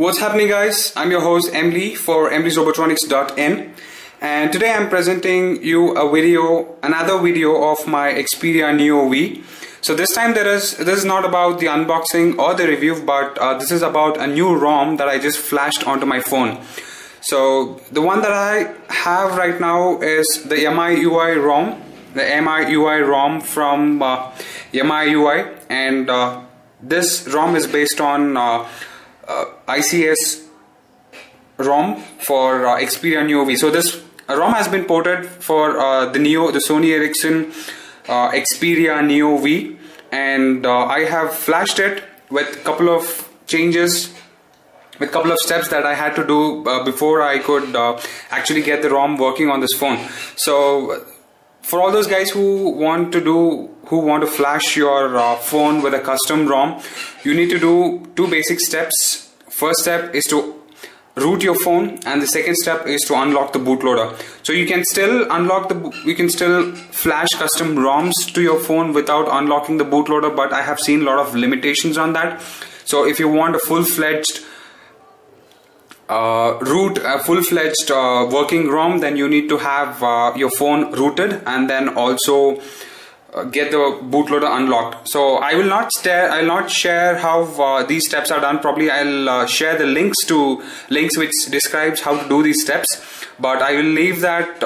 What's happening guys? I'm your host Emily for emilysrobotronics.in and today I'm presenting you a video, another video of my Xperia Neo V. So this time there is, this is not about the unboxing or the review but uh, this is about a new ROM that I just flashed onto my phone. So the one that I have right now is the MIUI ROM, the MIUI ROM from uh, MIUI and uh, this ROM is based on uh, ICS ROM for uh, Xperia Neo V. So this ROM has been ported for uh, the Neo, the Sony Ericsson uh, Xperia Neo V and uh, I have flashed it with a couple of changes with a couple of steps that I had to do uh, before I could uh, actually get the ROM working on this phone. So for all those guys who want to do who want to flash your uh, phone with a custom ROM you need to do two basic steps. First step is to root your phone and the second step is to unlock the bootloader. So you can still unlock the you can still flash custom ROMs to your phone without unlocking the bootloader but I have seen a lot of limitations on that. So if you want a full-fledged uh, root a full-fledged uh, working ROM then you need to have uh, your phone rooted and then also uh, get the bootloader unlocked. So I will not stare I'll not share how uh, these steps are done. Probably I'll uh, share the links to links which describes how to do these steps. But I will leave that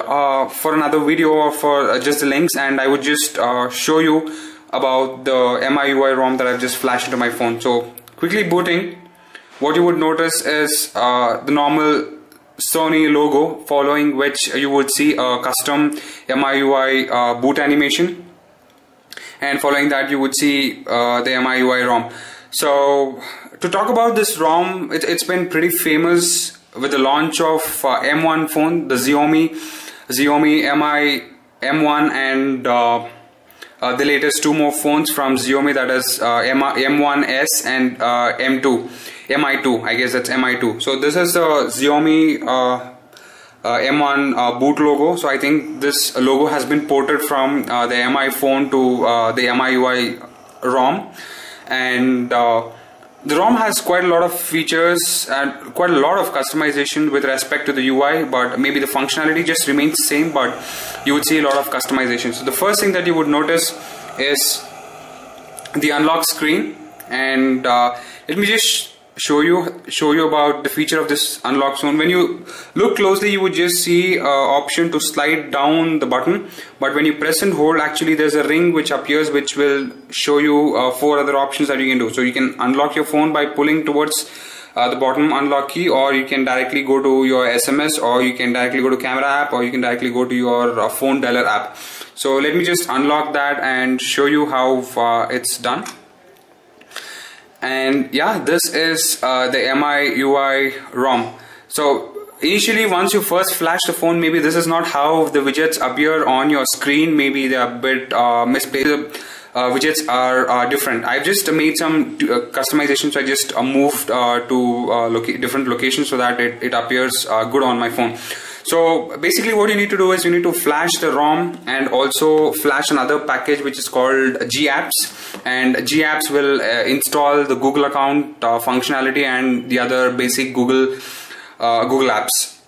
for another video or for just the links and I would just show you about the MIUI ROM that I've just flashed into my phone. So quickly booting what you would notice is the normal Sony logo following which you would see a custom MIUI boot animation and following that you would see uh, the MIUI ROM. So to talk about this ROM, it, has been pretty famous with the launch of uh, M1 phone, the Xiaomi, Xiaomi Mi M1 and uh, uh, the latest two more phones from Xiaomi that is uh, M1S and uh, M2, Mi2, I guess that's Mi2. So this is the Xiaomi uh, M1 uh, boot logo. So I think this logo has been ported from uh, the MI phone to the MIUI ROM and the ROM has quite a lot of features and quite a lot of customization with respect to the UI but maybe the functionality just remains the same but you would see a lot of customization. So the first thing that you would notice is the unlock screen and uh, let me just show you show you about the feature of this unlock zone. When you look closely you would just see uh, option to slide down the button. But when you press and hold actually there's a ring which appears which will show you uh, four other options that you can do. So you can unlock your phone by pulling towards uh, the bottom unlock key or you can directly go to your SMS or you can directly go to camera app or you can directly go to your uh, phone dialer app. So let me just unlock that and show you how uh, it's done and yeah this is uh, the MIUI ROM so initially once you first flash the phone maybe this is not how the widgets appear on your screen maybe they're a bit uh, misplaced uh, widgets are uh, different. I've just made some uh, customizations. I just uh, moved uh, to uh, loca different locations so that it, it appears good on my phone. So basically what you need to do is you need to flash the ROM and also flash another package which is called GApps and GApps will uh, install the Google account uh, functionality and the other basic Google uh, Google apps.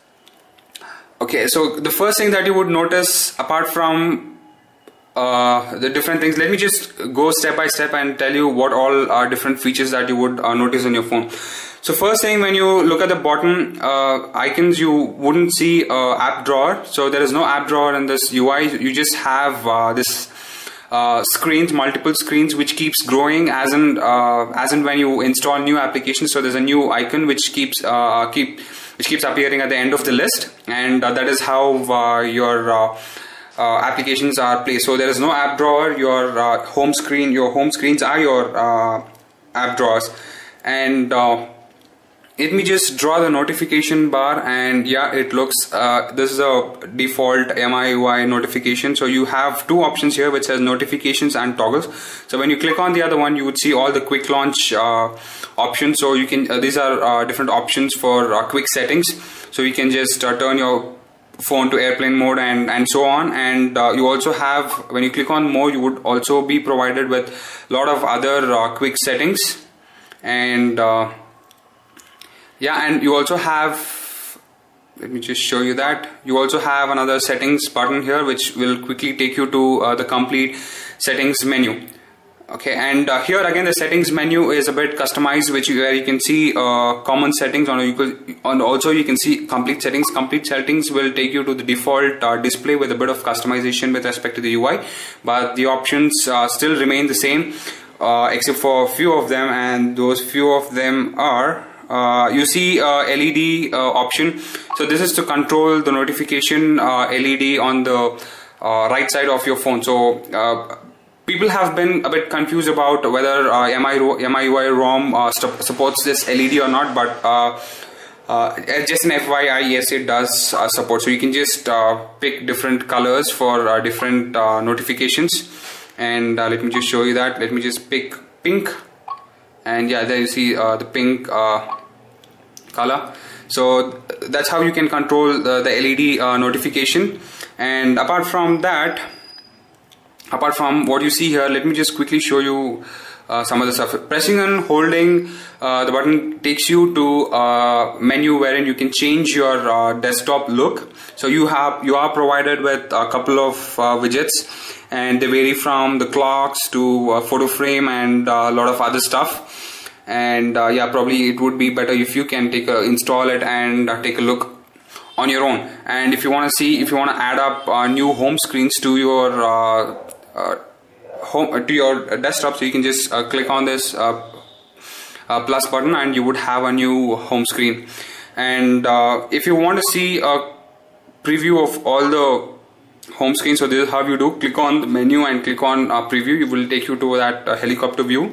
Okay, so the first thing that you would notice apart from uh, the different things let me just go step by step and tell you what all are different features that you would uh, notice on your phone so first thing when you look at the bottom uh, icons you wouldn't see uh, app drawer. So there is no app drawer in this UI you just have uh, this uh, screens multiple screens which keeps growing as in as in when you install new applications. So there's a new icon which keeps keep which keeps appearing at the end of the list. And that is how your uh, applications are placed. So there is no app drawer. Your uh, home screen, your home screens are your uh, app drawers, and uh, let me just draw the notification bar and yeah it looks uh, this is a default MIUI notification. So you have two options here which says notifications and toggles. So when you click on the other one you would see all the quick launch uh, options. So you can uh, these are uh, different options for uh, quick settings. So you can just turn your phone to airplane mode and and so on. And uh, you also have when you click on more you would also be provided with a lot of other uh, quick settings. And uh, yeah and you also have let me just show you that. You also have another settings button here which will quickly take you to uh, the complete settings menu. Okay and uh, here again the settings menu is a bit customized which you, where you can see uh, common settings on you could, also you can see complete settings. Complete settings will take you to the default uh, display with a bit of customization with respect to the UI but the options uh, still remain the same uh, except for a few of them and those few of them are uh, you see LED option so this is to control the notification LED on the right side of your phone so people have been a bit confused about whether uh, MIUI ROM uh, supports this LED or not, but uh, uh, just an FYI, yes, it does uh, support. So you can just uh, pick different colors for different notifications. And let me just show you that. Let me just pick pink. And yeah, there you see the pink color. So that's how you can control the, the LED notification. And apart from that, apart from what you see here let me just quickly show you uh, some of the stuff pressing and holding uh, the button takes you to a menu wherein you can change your uh, desktop look so you have you are provided with a couple of uh, widgets and they vary from the clocks to a photo frame and a lot of other stuff. And uh, yeah probably it would be better if you can take a install it and uh, take a look on your own. And if you want to see if you want to add up new home screens to your uh, home uh, to your desktop so you can just uh, click on this plus button and you would have a new home screen. And if you want to see a preview of all the home screen so this is how you do click on the menu and click on uh, preview it will take you to that uh, helicopter view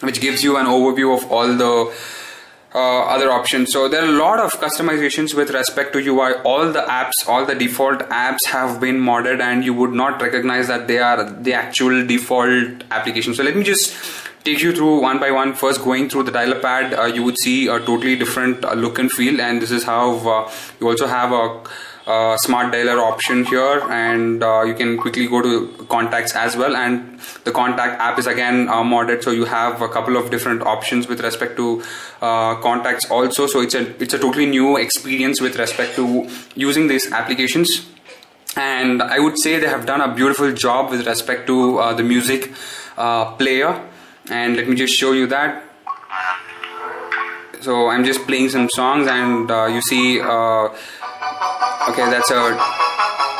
which gives you an overview of all the uh, other options. So there are a lot of customizations with respect to UI. All the apps, all the default apps have been modded and you would not recognize that they are the actual default application. So let me just take you through one by one. First going through the dialer pad, uh, you would see a totally different uh, look and feel and this is how uh, you also have a uh, smart dialer option here and uh, you can quickly go to contacts as well. And the contact app is again uh, modded so you have a couple of different options with respect to uh, contacts also. So it's a it's a totally new experience with respect to using these applications. And I would say they have done a beautiful job with respect to uh, the music uh, player. And let me just show you that. So I'm just playing some songs and you see okay that's a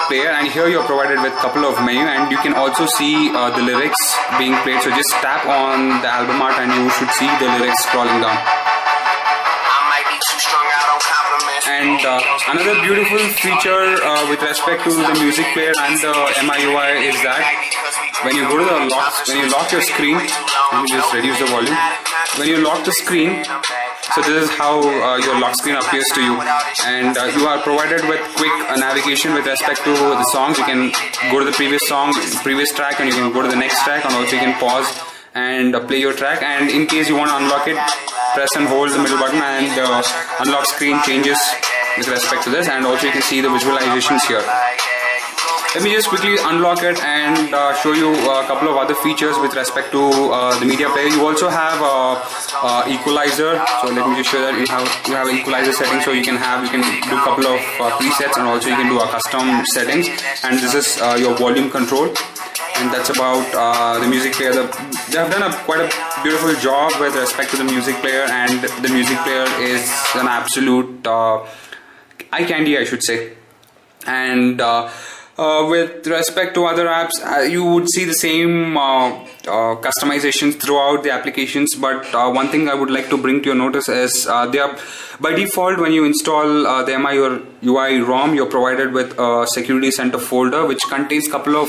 player and here you're provided with a couple of menu and you can also see uh, the lyrics being played. So just tap on the album art and you should see the lyrics scrolling down. And uh, another beautiful feature uh, with respect to the music player and the MIUI is that when you go to the lock, when you lock your screen, let me just reduce the volume. When you lock the screen, so this is how uh, your lock screen appears to you. And uh, you are provided with quick uh, navigation with respect to the songs. You can go to the previous song, previous track and you can go to the next track and also you can pause and uh, play your track. And in case you want to unlock it press and hold the middle button and the uh, unlock screen changes with respect to this. And also you can see the visualizations here let me just quickly unlock it and uh, show you a couple of other features with respect to uh, the media player. You also have uh, equalizer. So let me just show that you have you have equalizer settings. So you can have you can do a couple of uh, presets and also you can do a custom settings. And this is uh, your volume control. And that's about uh, the music player. The, they have done a quite a beautiful job with respect to the music player, and the music player is an absolute eye candy, I should say. And uh, with respect to other apps, uh, you would see the same uh, uh customizations throughout the applications. But uh, one thing I would like to bring to your notice is uh, they are by default when you install the MI or UI ROM, you're provided with a security center folder which contains a couple of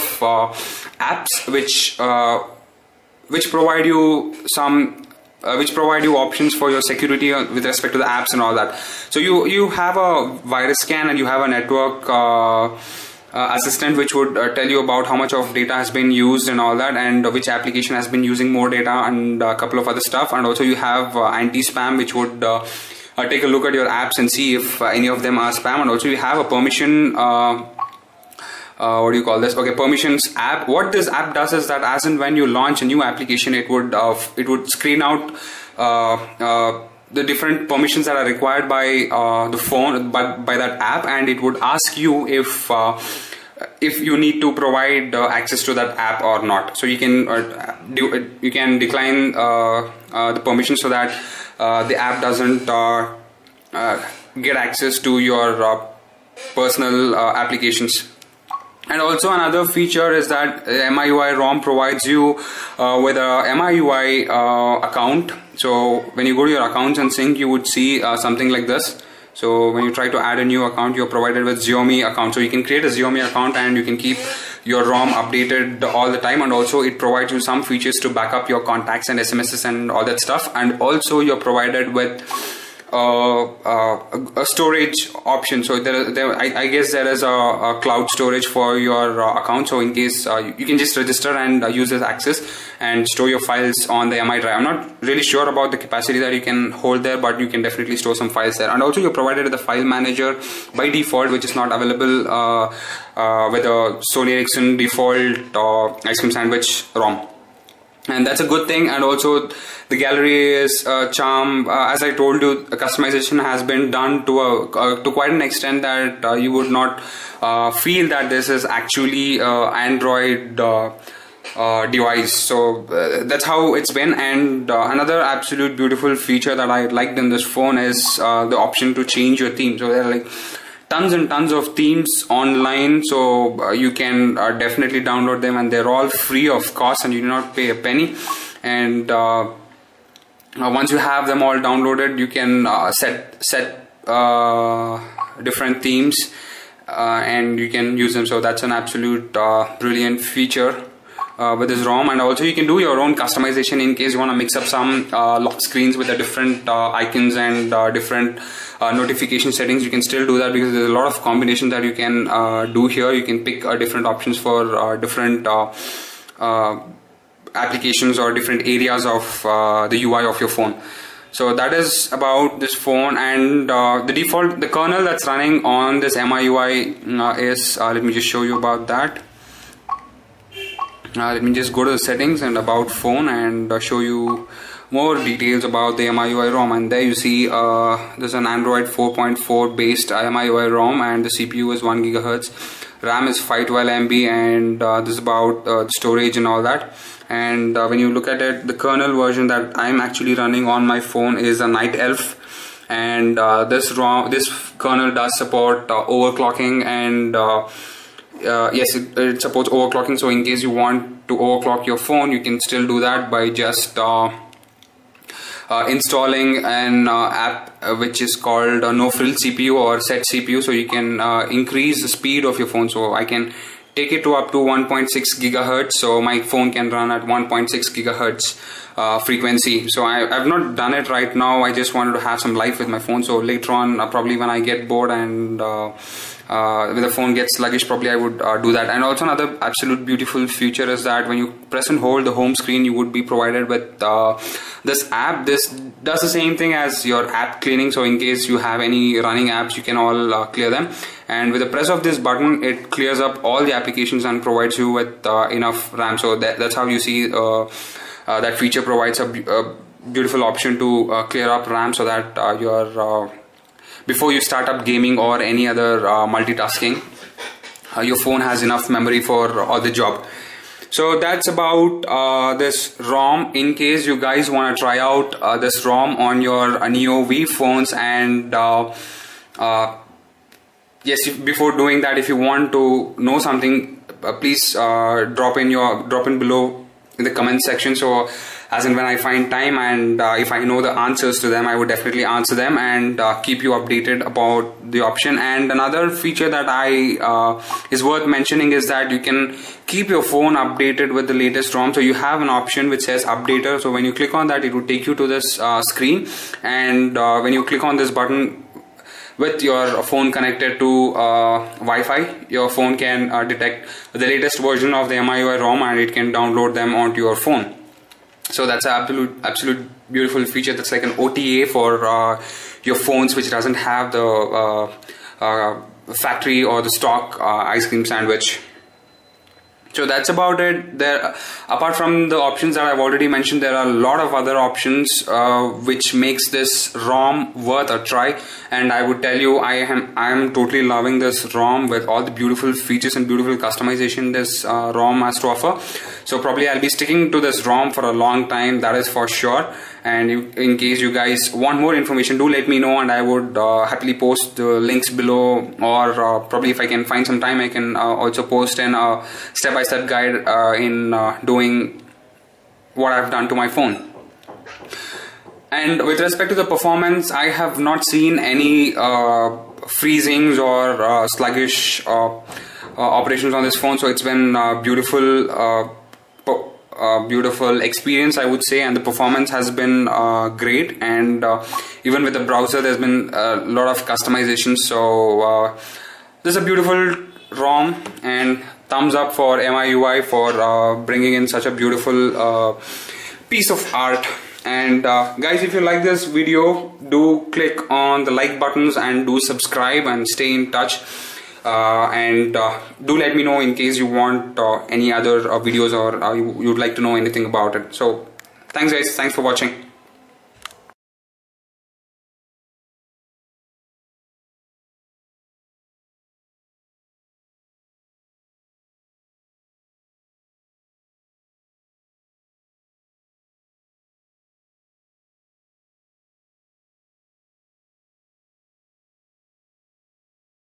apps which which provide you some uh, which provide you options for your security with respect to the apps and all that. So you you have a virus scan and you have a network uh, uh, assistant which would uh, tell you about how much of data has been used and all that and which application has been using more data and a couple of other stuff. And also you have uh, anti-spam which would uh, uh, take a look at your apps and see if uh, any of them are spam. And also you have a permission what do you call this? Okay permissions app. What this app does is that as and when you launch a new application it would it would screen out the different permissions that are required by uh, the phone by, by that app and it would ask you if uh, if you need to provide uh, access to that app or not. So you can uh, do uh, you can decline uh, the permission so that the app doesn't get access to your personal applications and also another feature is that MIUI ROM provides you uh, with a MIUI uh, account. So when you go to your accounts and sync, you would see uh, something like this. So when you try to add a new account, you're provided with Xiaomi account. So you can create a Xiaomi account and you can keep your ROM updated all the time. And also it provides you some features to back up your contacts and SMSs and all that stuff. And also you're provided with a storage option. So there, there I, I, guess there is a, a, cloud storage for your uh, account. So in case uh, you can just register and uh, use this access and store your files on the MI drive. I'm not really sure about the capacity that you can hold there, but you can definitely store some files there. And also you're provided a file manager by default, which is not available with a Sony Ericsson default or ice cream sandwich ROM and that's a good thing. And also the gallery is uh, charm uh, as i told you customization has been done to a uh, to quite an extent that uh, you would not uh, feel that this is actually uh, android device. So that's how it's been. And another absolute beautiful feature that i liked in this phone is the option to change your theme. So they're like tons and tons of themes online so uh, you can uh, definitely download them and they're all free of cost and you do not pay a penny. And uh, uh once you have them all downloaded you can uh, set set uh, different themes and you can use them. So that's an absolute brilliant feature uh, with this ROM. And also you can do your own customization in case you want to mix up some uh, lock screens with the different uh, icons and different uh, notification settings you can still do that because there's a lot of combinations that you can uh, do here. You can pick different options for different applications or different areas of the UI of your phone. So that is about this phone and uh, the default the kernel that's running on this MIUI uh, is uh, let me just show you about that. Uh, let me just go to the settings and about phone and uh, show you more details about the MIUI ROM. And there you see uh, there's an Android 4.4 based MIUI ROM and the CPU is 1 gigahertz. RAM is 512 MB and uh, this is about uh, storage and all that. And uh, when you look at it the kernel version that I'm actually running on my phone is a Night Elf. And uh, this ROM this kernel does support overclocking and uh, yes it, it, supports overclocking. So in case you want to overclock your phone you can still do that by just uh, uh, installing an uh, app uh, which is called uh, no frill CPU or set CPU so you can increase the speed of your phone. So I can take it to up to 1.6 gigahertz so my phone can run at 1.6 gigahertz uh, frequency. So I, have not done it right now. I just wanted to have some life with my phone. So later on uh, probably when I get bored and uh, uh, when the phone gets sluggish probably I would uh, do that. And also another absolute beautiful feature is that when you press and hold the home screen you would be provided with uh, this app. This does the same thing as your app cleaning. So in case you have any running apps you can all uh, clear them. And with the press of this button it clears up all the applications and provides you with uh, enough RAM. So that, that's how you see that feature provides a, a beautiful option to clear up RAM so that your before you start up gaming or any other uh, multitasking uh, your phone has enough memory for all the job. So that's about uh, this ROM. In case you guys want to try out uh, this ROM on your uh, Neo V phones and uh, yes if, before doing that if you want to know something please drop in your drop in below in the comment section. So as in when I find time and uh, if I know the answers to them I would definitely answer them and uh, keep you updated about the option. And another feature that I uh, is worth mentioning is that you can keep your phone updated with the latest ROM. So you have an option which says updater. So when you click on that it will take you to this uh, screen. And uh, when you click on this button with your phone connected to uh, Wi-Fi, your phone can uh, detect the latest version of the MIUI ROM and it can download them onto your phone so that's an absolute absolute beautiful feature that's like an OTA for uh, your phones which doesn't have the uh, uh, factory or the stock uh, ice cream sandwich so that's about it. There apart from the options that i've already mentioned there are a lot of other options uh, which makes this rom worth a try. And i would tell you i am i am totally loving this rom with all the beautiful features and beautiful customization this uh, rom has to offer. So probably i'll be sticking to this rom for a long time that is for sure and you, in case you guys want more information do let me know and I would uh, happily post the links below. Or uh, probably if I can find some time I can uh, also post a step-by-step guide uh, in uh, doing what I've done to my phone. And with respect to the performance I have not seen any uh, freezings or sluggish operations on this phone. So it's been beautiful uh, beautiful experience I would say and the performance has been uh, great. And uh, even with the browser there's been a lot of customization. So uh, this is a beautiful ROM and thumbs up for MIUI for uh, bringing in such a beautiful uh, piece of art. And guys if you like this video do click on the like buttons and do subscribe and stay in touch. uh, and uh, do let me know in case you want uh, any other videos or you, you'd like to know anything about it. So thanks guys. Thanks for watching